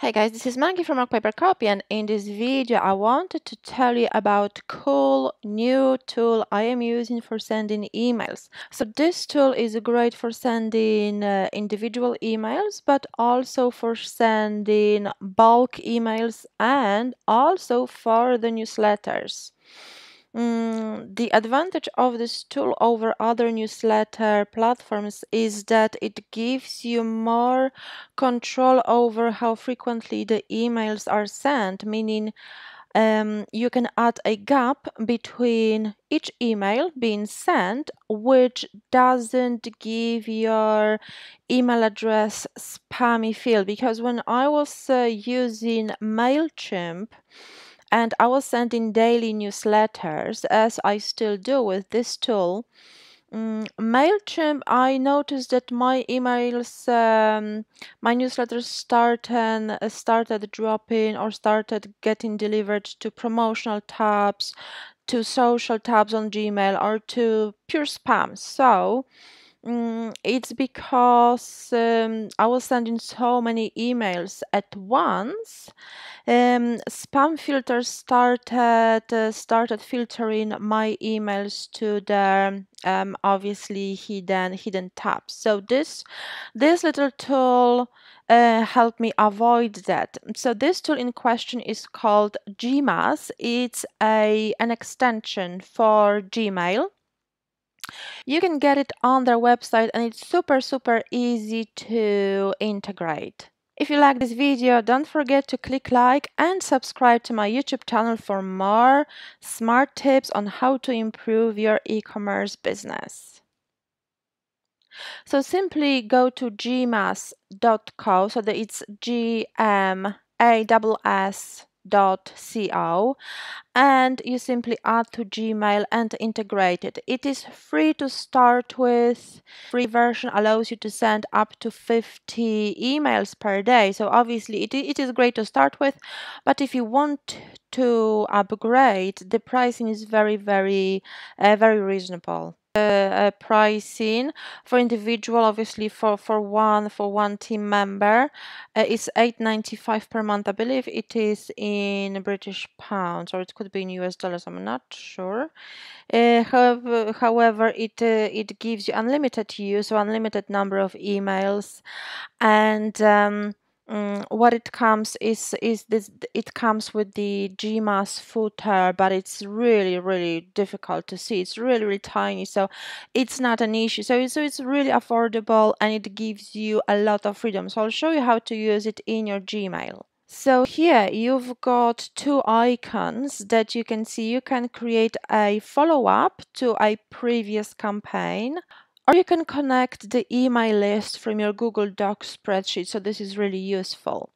Hey guys, this is Maggie from Rock Paper Copy and in this video I wanted to tell you about cool new tool I am using for sending emails. So this tool is great for sending uh, individual emails but also for sending bulk emails and also for the newsletters. Mm, the advantage of this tool over other newsletter platforms is that it gives you more control over how frequently the emails are sent, meaning um, you can add a gap between each email being sent, which doesn't give your email address spammy feel. Because when I was uh, using MailChimp, and I was sending daily newsletters as I still do with this tool. Mm, MailChimp, I noticed that my emails, um, my newsletters started, started dropping or started getting delivered to promotional tabs, to social tabs on Gmail, or to pure spam. So Mm, it's because um, I was sending so many emails at once. Um, spam filters started uh, started filtering my emails to the um, obviously hidden hidden tabs. So this this little tool uh, helped me avoid that. So this tool in question is called Gmass. It's a an extension for Gmail. You can get it on their website and it's super, super easy to integrate. If you like this video, don't forget to click like and subscribe to my YouTube channel for more smart tips on how to improve your e-commerce business. So simply go to gmass.co, so that it's G M A S S Co and you simply add to Gmail and integrate it. It is free to start with. Free version allows you to send up to 50 emails per day. So obviously it, it is great to start with, but if you want to upgrade, the pricing is very, very, uh, very reasonable uh, pricing for individual obviously for for one for one team member uh, it's 8.95 per month i believe. It is in british pounds or it could be in us dollars i'm not sure. Uh, however, however it uh, it gives you unlimited use so unlimited number of emails and um, um, what it comes is is this it comes with the gmass footer but it's really really difficult to see. It's really really tiny so it's not an issue. So, so it's really affordable and it gives you a lot of freedom. So i'll show you how to use it in your gmail. So here you've got two icons that you can see. You can create a follow-up to a previous campaign or you can connect the email list from your Google Docs spreadsheet. So this is really useful.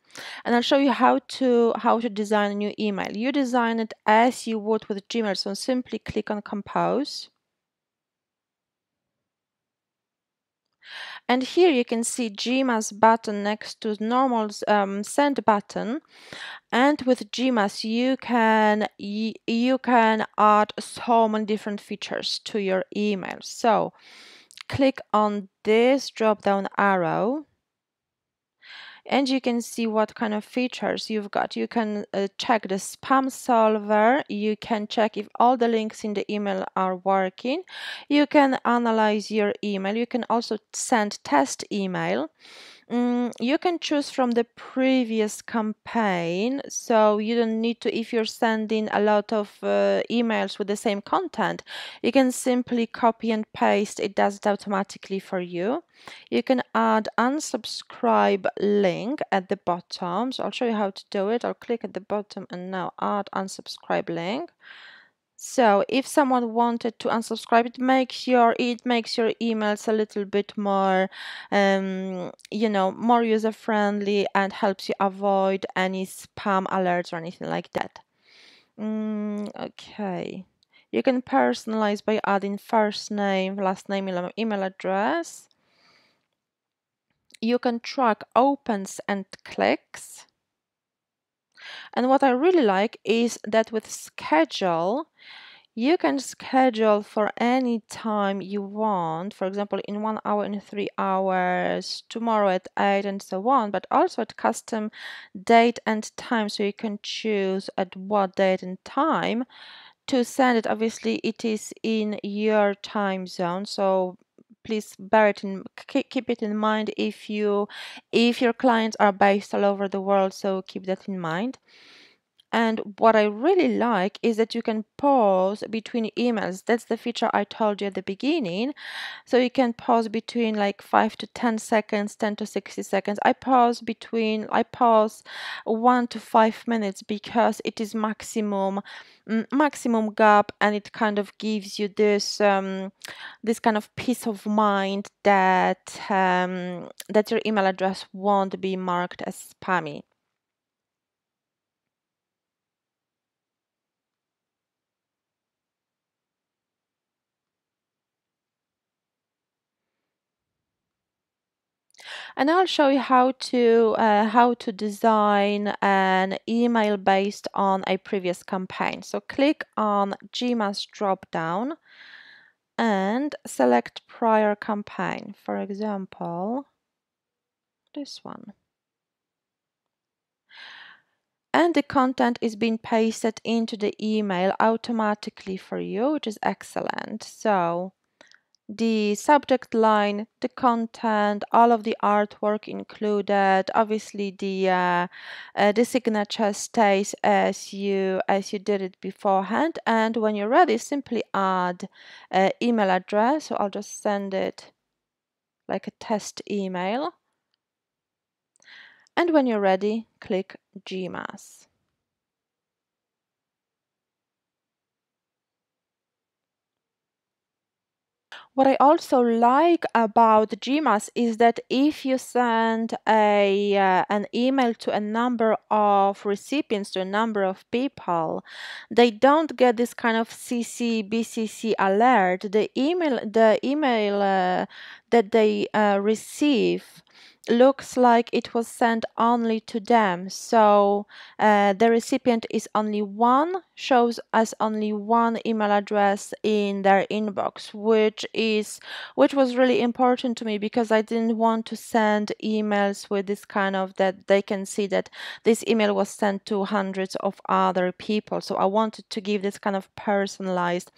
And I'll show you how to how to design a new email. You design it as you would with Gmail. So simply click on Compose. And here you can see Gmass button next to normal um, send button. And with Gmass, you can you can add so many different features to your email. So click on this drop down arrow and you can see what kind of features you've got. You can uh, check the spam solver, you can check if all the links in the email are working, you can analyze your email, you can also send test email you can choose from the previous campaign, so you don't need to, if you're sending a lot of uh, emails with the same content, you can simply copy and paste, it does it automatically for you. You can add unsubscribe link at the bottom, so I'll show you how to do it. I'll click at the bottom and now add unsubscribe link. So if someone wanted to unsubscribe, it makes your it makes your emails a little bit more, um, you know, more user friendly and helps you avoid any spam alerts or anything like that. Mm, okay. You can personalize by adding first name, last name, email address. You can track opens and clicks. And what I really like is that with schedule, you can schedule for any time you want, for example, in one hour, in three hours, tomorrow at eight, and so on, but also at custom date and time. So you can choose at what date and time to send it. Obviously, it is in your time zone. So please bear it in keep it in mind if you if your clients are based all over the world so keep that in mind and what I really like is that you can pause between emails. That's the feature I told you at the beginning. So you can pause between like 5 to 10 seconds, 10 to 60 seconds. I pause between, I pause 1 to 5 minutes because it is maximum maximum gap and it kind of gives you this um, this kind of peace of mind that um, that your email address won't be marked as spammy. And I'll show you how to uh, how to design an email based on a previous campaign. So click on Gmass drop down and select prior campaign. For example, this one. And the content is being pasted into the email automatically for you, which is excellent. So the subject line, the content, all of the artwork included. Obviously, the uh, uh, the signature stays as you as you did it beforehand. And when you're ready, simply add uh, email address. So I'll just send it like a test email. And when you're ready, click Gmass. What I also like about Gmass is that if you send a uh, an email to a number of recipients, to a number of people, they don't get this kind of CC BCC alert. The email the email uh, that they uh, receive looks like it was sent only to them. So uh, the recipient is only one, shows as only one email address in their inbox, which is which was really important to me because I didn't want to send emails with this kind of that they can see that this email was sent to hundreds of other people. So I wanted to give this kind of personalized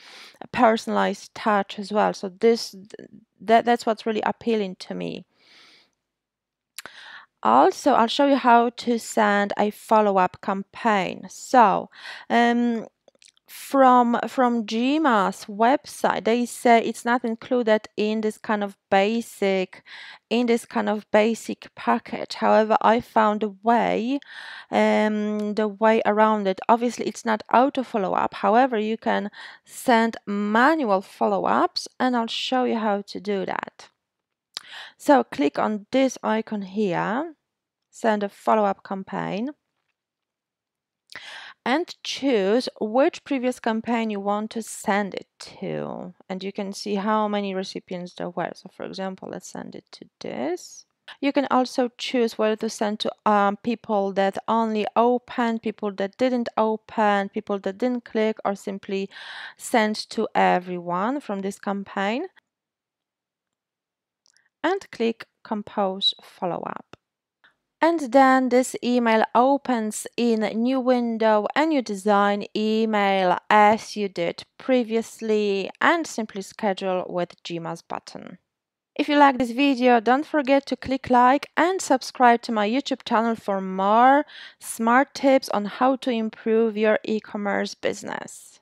personalized touch as well. So this that that's what's really appealing to me. Also, I'll show you how to send a follow-up campaign. So, um, from from Gmass website, they say it's not included in this kind of basic in this kind of basic package. However, I found a way, um, the way around it. Obviously, it's not auto follow up. However, you can send manual follow ups, and I'll show you how to do that. So click on this icon here, send a follow-up campaign, and choose which previous campaign you want to send it to. And you can see how many recipients there were. So for example, let's send it to this. You can also choose whether to send to um, people that only open, people that didn't open, people that didn't click, or simply send to everyone from this campaign and click Compose Follow-up. And then this email opens in a new window and you design email as you did previously and simply schedule with Gmass button. If you like this video, don't forget to click like and subscribe to my YouTube channel for more smart tips on how to improve your e-commerce business.